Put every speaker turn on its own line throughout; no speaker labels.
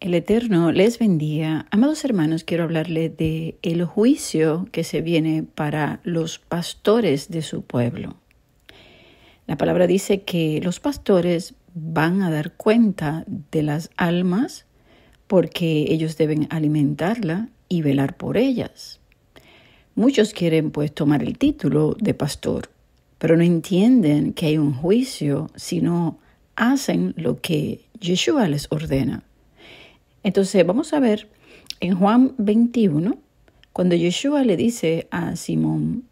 El Eterno les bendiga. Amados hermanos, quiero hablarles de el juicio que se viene para los pastores de su pueblo. La palabra dice que los pastores van a dar cuenta de las almas porque ellos deben alimentarla y velar por ellas. Muchos quieren pues tomar el título de pastor, pero no entienden que hay un juicio si no hacen lo que Yeshua les ordena. Entonces vamos a ver en Juan 21, cuando Yeshua le dice a Simón,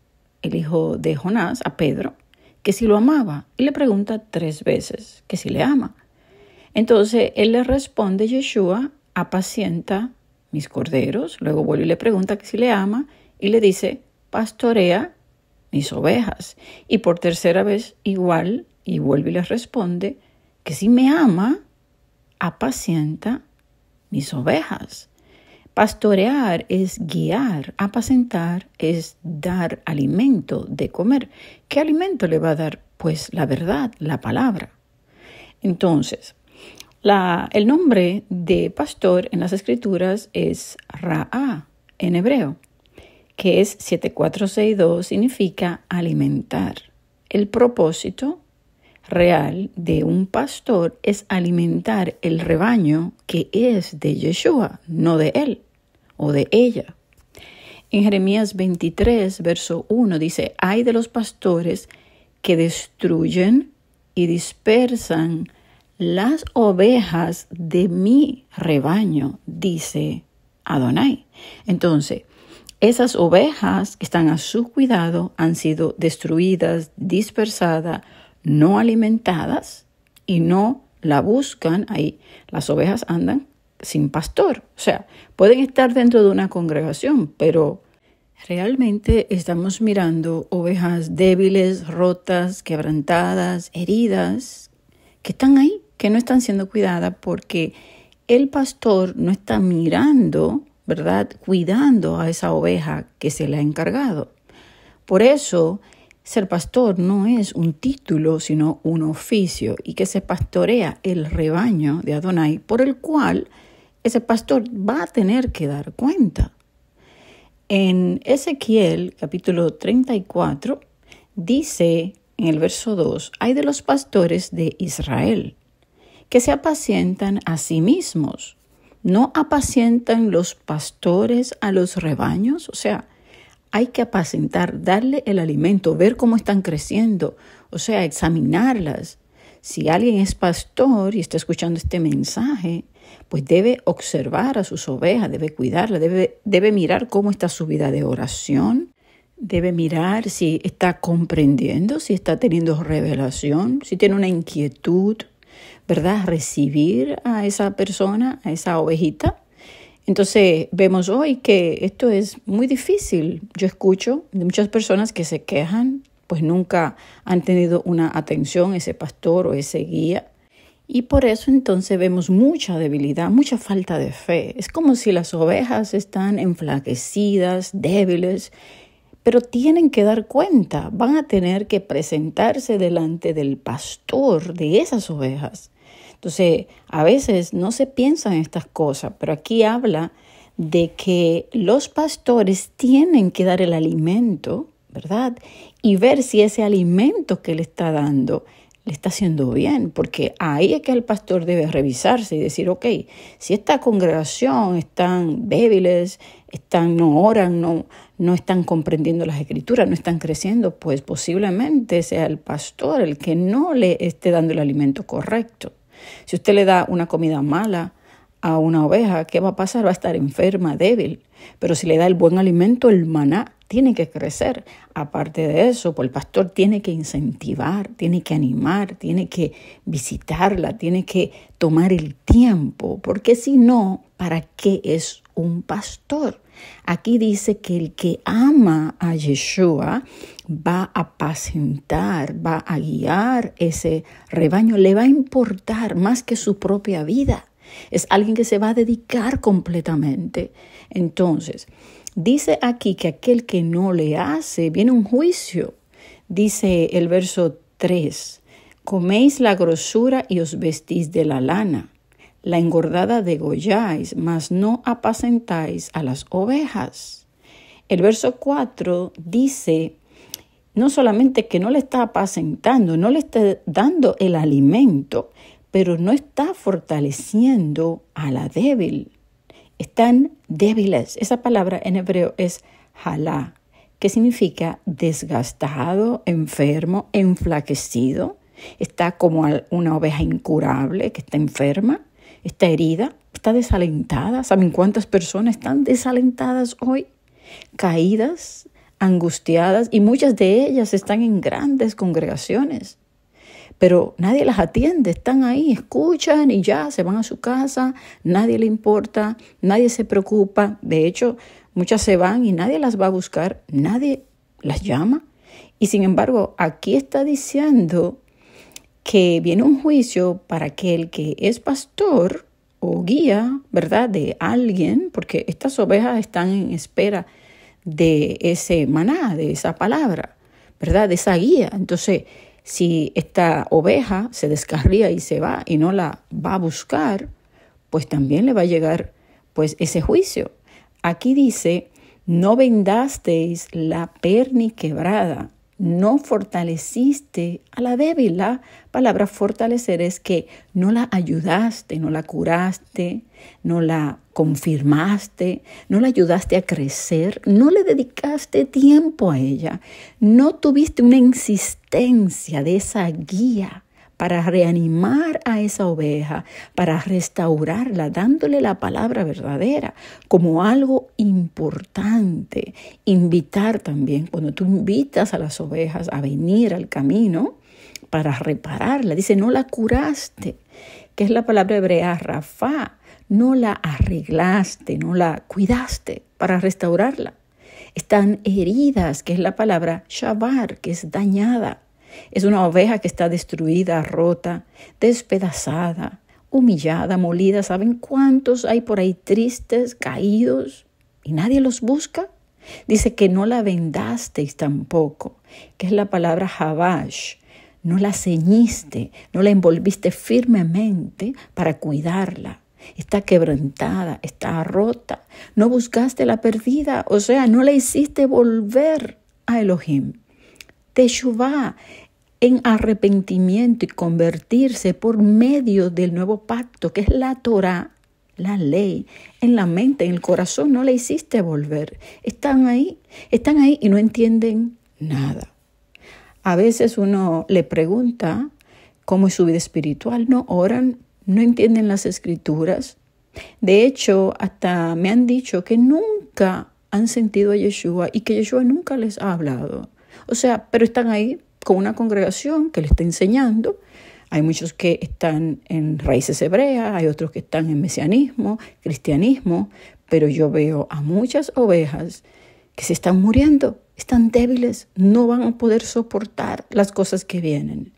el hijo de Jonás, a Pedro, que si lo amaba, y le pregunta tres veces que si le ama. Entonces él le responde, Yeshua, apacienta mis corderos, luego vuelve y le pregunta que si le ama, y le dice, pastorea mis ovejas. Y por tercera vez igual, y vuelve y le responde, que si me ama, apacienta mis ovejas. Pastorear es guiar, apacentar es dar alimento de comer. ¿Qué alimento le va a dar? Pues la verdad, la palabra. Entonces, la, el nombre de pastor en las escrituras es Ra'a en hebreo, que es 7462, significa alimentar. El propósito real de un pastor es alimentar el rebaño que es de Yeshua, no de él o de ella. En Jeremías 23, verso 1 dice, hay de los pastores que destruyen y dispersan las ovejas de mi rebaño, dice Adonai. Entonces, esas ovejas que están a su cuidado han sido destruidas, dispersadas, no alimentadas y no la buscan, ahí las ovejas andan sin pastor. O sea, pueden estar dentro de una congregación, pero realmente estamos mirando ovejas débiles, rotas, quebrantadas, heridas, que están ahí, que no están siendo cuidadas porque el pastor no está mirando, ¿verdad? Cuidando a esa oveja que se le ha encargado. Por eso ser pastor no es un título, sino un oficio y que se pastorea el rebaño de Adonai por el cual ese pastor va a tener que dar cuenta. En Ezequiel capítulo 34 dice en el verso 2, hay de los pastores de Israel que se apacientan a sí mismos. ¿No apacientan los pastores a los rebaños? O sea, hay que apacentar, darle el alimento, ver cómo están creciendo, o sea, examinarlas. Si alguien es pastor y está escuchando este mensaje, pues debe observar a sus ovejas, debe cuidarlas, debe, debe mirar cómo está su vida de oración, debe mirar si está comprendiendo, si está teniendo revelación, si tiene una inquietud, ¿verdad? Recibir a esa persona, a esa ovejita entonces vemos hoy que esto es muy difícil. Yo escucho de muchas personas que se quejan, pues nunca han tenido una atención ese pastor o ese guía. Y por eso entonces vemos mucha debilidad, mucha falta de fe. Es como si las ovejas están enflaquecidas, débiles, pero tienen que dar cuenta, van a tener que presentarse delante del pastor de esas ovejas entonces, a veces no se piensa en estas cosas, pero aquí habla de que los pastores tienen que dar el alimento, ¿verdad? Y ver si ese alimento que le está dando le está haciendo bien, porque ahí es que el pastor debe revisarse y decir, ok, si esta congregación están débiles, están, no oran, no, no están comprendiendo las escrituras, no están creciendo, pues posiblemente sea el pastor el que no le esté dando el alimento correcto. Si usted le da una comida mala a una oveja, ¿qué va a pasar? Va a estar enferma, débil. Pero si le da el buen alimento, el maná tiene que crecer. Aparte de eso, pues el pastor tiene que incentivar, tiene que animar, tiene que visitarla, tiene que tomar el tiempo, porque si no, ¿para qué es un pastor? Aquí dice que el que ama a Yeshua va a apacentar, va a guiar ese rebaño, le va a importar más que su propia vida. Es alguien que se va a dedicar completamente. Entonces, dice aquí que aquel que no le hace, viene un juicio. Dice el verso 3, coméis la grosura y os vestís de la lana la engordada degolláis, mas no apacentáis a las ovejas. El verso 4 dice, no solamente que no le está apacentando, no le está dando el alimento, pero no está fortaleciendo a la débil. Están débiles. Esa palabra en hebreo es halá, que significa desgastado, enfermo, enflaquecido. Está como una oveja incurable que está enferma, está herida, está desalentada. ¿Saben cuántas personas están desalentadas hoy? Caídas, angustiadas y muchas de ellas están en grandes congregaciones. Pero nadie las atiende, están ahí, escuchan y ya se van a su casa, nadie le importa, nadie se preocupa. De hecho, muchas se van y nadie las va a buscar, nadie las llama. Y sin embargo, aquí está diciendo que viene un juicio para aquel que es pastor o guía, ¿verdad?, de alguien, porque estas ovejas están en espera de ese maná, de esa palabra, ¿verdad? De esa guía. Entonces, si esta oveja se descarría y se va y no la va a buscar, pues también le va a llegar pues ese juicio. Aquí dice, no vendasteis la perni quebrada, no fortaleciste a la débil. La palabra fortalecer es que no la ayudaste, no la curaste, no la confirmaste, no la ayudaste a crecer, no le dedicaste tiempo a ella, no tuviste una insistencia de esa guía para reanimar a esa oveja, para restaurarla, dándole la palabra verdadera como algo importante. Invitar también, cuando tú invitas a las ovejas a venir al camino para repararla, dice, no la curaste, que es la palabra hebrea rafa, no la arreglaste, no la cuidaste para restaurarla. Están heridas, que es la palabra shabar, que es dañada. Es una oveja que está destruida, rota, despedazada, humillada, molida. ¿Saben cuántos hay por ahí tristes, caídos y nadie los busca? Dice que no la vendasteis tampoco, que es la palabra habash. No la ceñiste, no la envolviste firmemente para cuidarla. Está quebrantada, está rota. No buscaste la perdida, o sea, no la hiciste volver a Elohim. Teshuvah en arrepentimiento y convertirse por medio del nuevo pacto, que es la Torah, la ley, en la mente, en el corazón, no la hiciste volver. Están ahí, están ahí y no entienden nada. A veces uno le pregunta cómo es su vida espiritual, no oran, no entienden las escrituras. De hecho, hasta me han dicho que nunca han sentido a Yeshua y que Yeshua nunca les ha hablado. O sea, pero están ahí con una congregación que le está enseñando. Hay muchos que están en raíces hebreas, hay otros que están en mesianismo, cristianismo, pero yo veo a muchas ovejas que se están muriendo, están débiles, no van a poder soportar las cosas que vienen.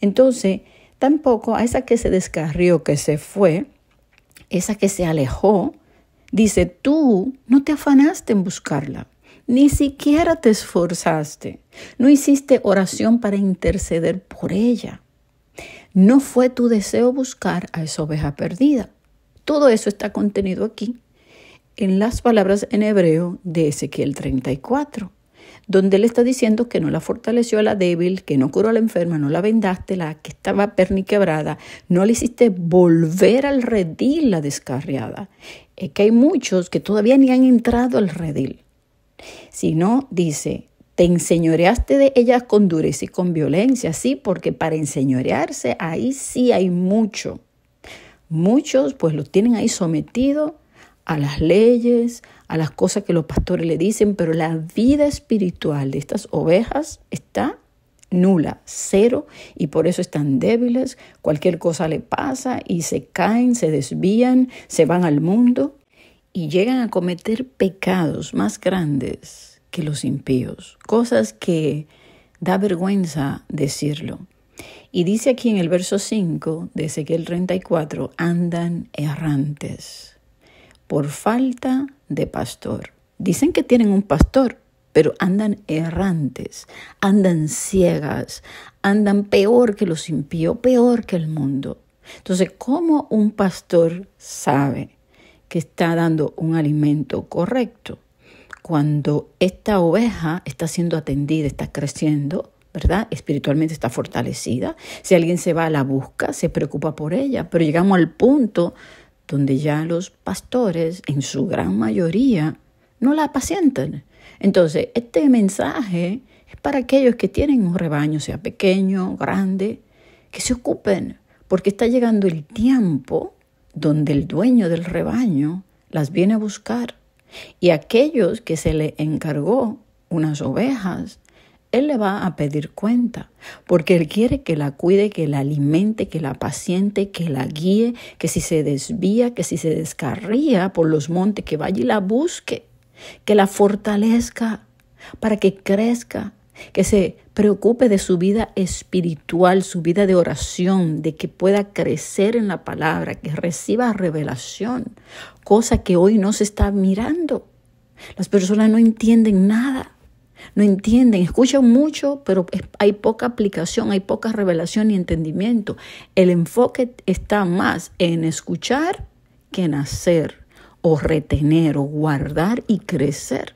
Entonces, tampoco a esa que se descarrió, que se fue, esa que se alejó, dice, tú no te afanaste en buscarla. Ni siquiera te esforzaste. No hiciste oración para interceder por ella. No fue tu deseo buscar a esa oveja perdida. Todo eso está contenido aquí en las palabras en hebreo de Ezequiel 34, donde él está diciendo que no la fortaleció a la débil, que no curó a la enferma, no la vendaste, la que estaba perniquebrada, no le hiciste volver al redil la descarriada. Es que hay muchos que todavía ni han entrado al redil. Si no, dice, te enseñoreaste de ellas con dureza y con violencia, sí, porque para enseñorearse ahí sí hay mucho. Muchos pues lo tienen ahí sometido a las leyes, a las cosas que los pastores le dicen, pero la vida espiritual de estas ovejas está nula, cero, y por eso están débiles, cualquier cosa le pasa y se caen, se desvían, se van al mundo y llegan a cometer pecados más grandes que los impíos, cosas que da vergüenza decirlo. Y dice aquí en el verso 5 de Ezequiel 34, andan errantes por falta de pastor. Dicen que tienen un pastor, pero andan errantes, andan ciegas, andan peor que los impíos, peor que el mundo. Entonces, ¿cómo un pastor sabe que está dando un alimento correcto? Cuando esta oveja está siendo atendida, está creciendo, ¿verdad? Espiritualmente está fortalecida. Si alguien se va a la busca, se preocupa por ella, pero llegamos al punto donde ya los pastores, en su gran mayoría, no la apacientan. Entonces, este mensaje es para aquellos que tienen un rebaño, sea pequeño, grande, que se ocupen, porque está llegando el tiempo donde el dueño del rebaño las viene a buscar. Y aquellos que se le encargó unas ovejas, él le va a pedir cuenta, porque Él quiere que la cuide, que la alimente, que la paciente, que la guíe, que si se desvía, que si se descarría por los montes, que vaya y la busque, que la fortalezca para que crezca, que se preocupe de su vida espiritual, su vida de oración, de que pueda crecer en la palabra, que reciba revelación, cosa que hoy no se está mirando. Las personas no entienden nada no entienden, escuchan mucho, pero hay poca aplicación, hay poca revelación y entendimiento. El enfoque está más en escuchar que en hacer o retener o guardar y crecer.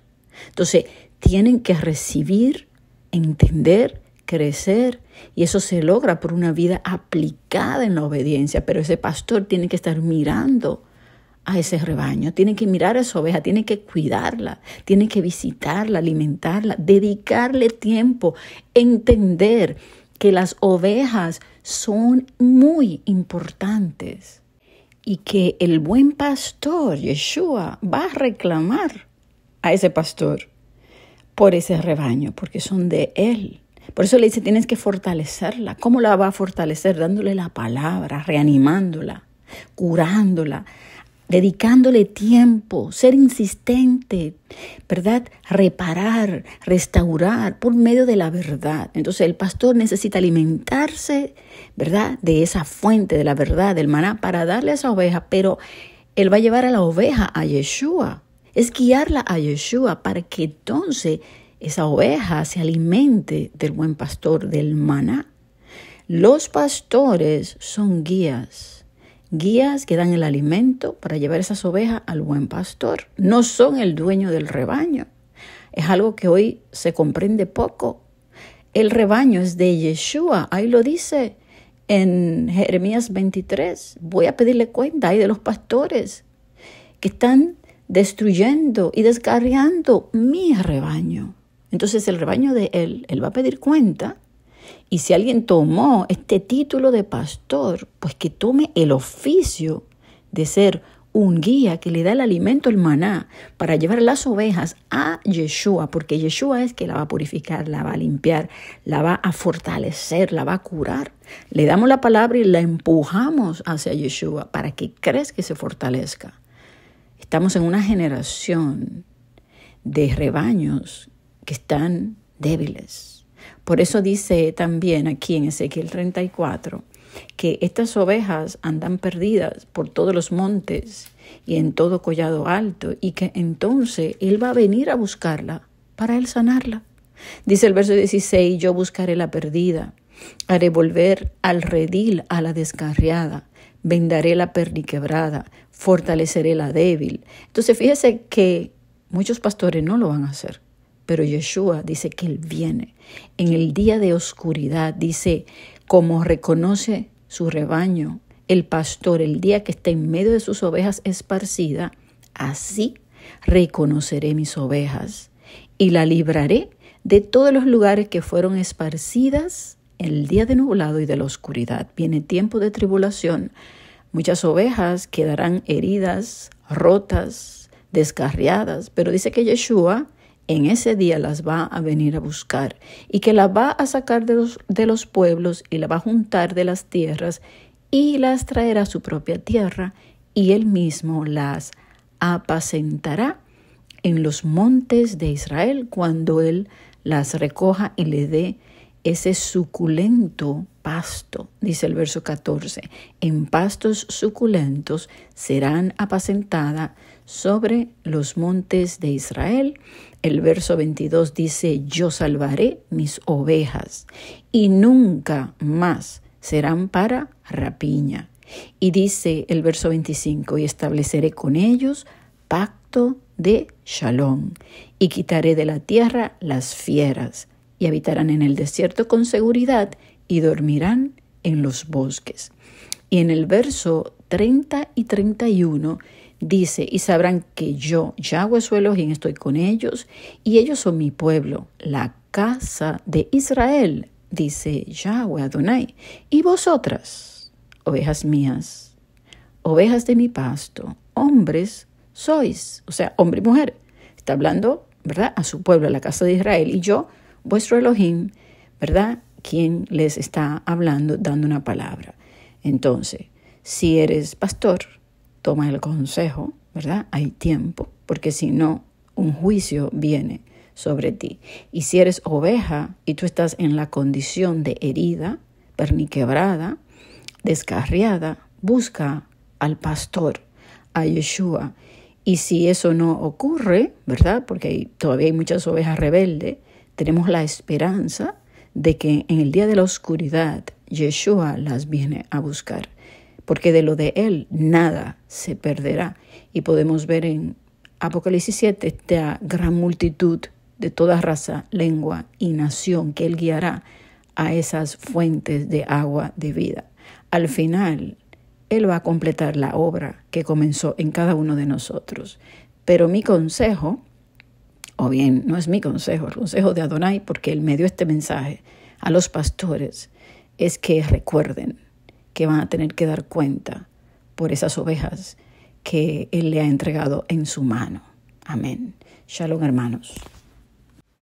Entonces, tienen que recibir, entender, crecer y eso se logra por una vida aplicada en la obediencia, pero ese pastor tiene que estar mirando a ese rebaño, tiene que mirar a esa oveja, tiene que cuidarla, tiene que visitarla, alimentarla, dedicarle tiempo, entender que las ovejas son muy importantes y que el buen pastor, Yeshua, va a reclamar a ese pastor por ese rebaño, porque son de él. Por eso le dice, tienes que fortalecerla. ¿Cómo la va a fortalecer? Dándole la palabra, reanimándola, curándola, dedicándole tiempo, ser insistente, ¿verdad? Reparar, restaurar por medio de la verdad. Entonces el pastor necesita alimentarse, ¿verdad? De esa fuente de la verdad, del maná, para darle a esa oveja, pero él va a llevar a la oveja a Yeshua. Es guiarla a Yeshua para que entonces esa oveja se alimente del buen pastor, del maná. Los pastores son guías guías que dan el alimento para llevar esas ovejas al buen pastor. No son el dueño del rebaño. Es algo que hoy se comprende poco. El rebaño es de Yeshua, ahí lo dice en Jeremías 23. Voy a pedirle cuenta ahí de los pastores que están destruyendo y descarriando mi rebaño. Entonces el rebaño de él, él va a pedir cuenta y si alguien tomó este título de pastor, pues que tome el oficio de ser un guía que le da el alimento, el maná, para llevar las ovejas a Yeshua, porque Yeshua es que la va a purificar, la va a limpiar, la va a fortalecer, la va a curar. Le damos la palabra y la empujamos hacia Yeshua para que crezca y se fortalezca. Estamos en una generación de rebaños que están débiles por eso dice también aquí en Ezequiel 34 que estas ovejas andan perdidas por todos los montes y en todo collado alto y que entonces Él va a venir a buscarla para Él sanarla. Dice el verso 16, yo buscaré la perdida, haré volver al redil a la descarriada, vendaré la perniquebrada, fortaleceré la débil. Entonces fíjese que muchos pastores no lo van a hacer. Pero Yeshua dice que Él viene. En el día de oscuridad dice, como reconoce su rebaño, el pastor, el día que está en medio de sus ovejas esparcida, así reconoceré mis ovejas y la libraré de todos los lugares que fueron esparcidas el día de nublado y de la oscuridad. Viene tiempo de tribulación. Muchas ovejas quedarán heridas, rotas, descarriadas, pero dice que Yeshua en ese día las va a venir a buscar y que las va a sacar de los, de los pueblos y la va a juntar de las tierras y las traerá a su propia tierra y él mismo las apacentará en los montes de Israel cuando él las recoja y le dé ese suculento pasto, dice el verso 14, en pastos suculentos serán apacentadas sobre los montes de Israel. El verso 22 dice, yo salvaré mis ovejas y nunca más serán para rapiña. Y dice el verso 25, y estableceré con ellos pacto de shalom, y quitaré de la tierra las fieras, y habitarán en el desierto con seguridad, y dormirán en los bosques. Y en el verso 30 y 31 dice, y sabrán que yo, Yahweh su Elohim, estoy con ellos, y ellos son mi pueblo, la casa de Israel, dice Yahweh Adonai. Y vosotras, ovejas mías, ovejas de mi pasto, hombres sois, o sea, hombre y mujer. Está hablando, ¿verdad?, a su pueblo, a la casa de Israel, y yo, vuestro Elohim, ¿verdad?, quien les está hablando, dando una palabra. Entonces, si eres pastor, toma el consejo, ¿verdad? Hay tiempo, porque si no, un juicio viene sobre ti. Y si eres oveja y tú estás en la condición de herida, perniquebrada, descarriada, busca al pastor, a Yeshua. Y si eso no ocurre, ¿verdad? Porque todavía hay muchas ovejas rebeldes, tenemos la esperanza de que en el día de la oscuridad Yeshua las viene a buscar, porque de lo de Él nada se perderá. Y podemos ver en Apocalipsis 7 esta gran multitud de toda raza, lengua y nación que Él guiará a esas fuentes de agua de vida. Al final, Él va a completar la obra que comenzó en cada uno de nosotros. Pero mi consejo, o bien no es mi consejo, el consejo de Adonai, porque Él me dio este mensaje a los pastores, es que recuerden que van a tener que dar cuenta por esas ovejas que Él le ha entregado en su mano. Amén. Shalom hermanos.